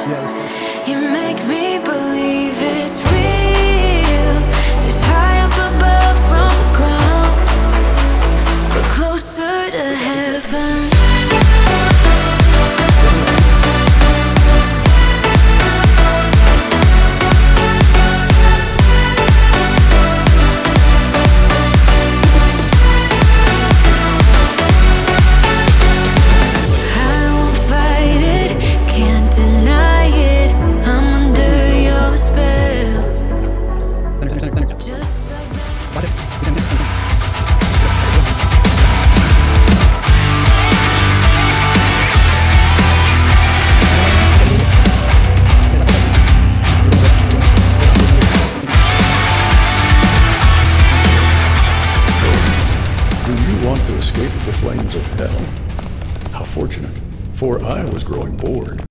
You make me want to escape the flames of hell? How fortunate, for I was growing bored.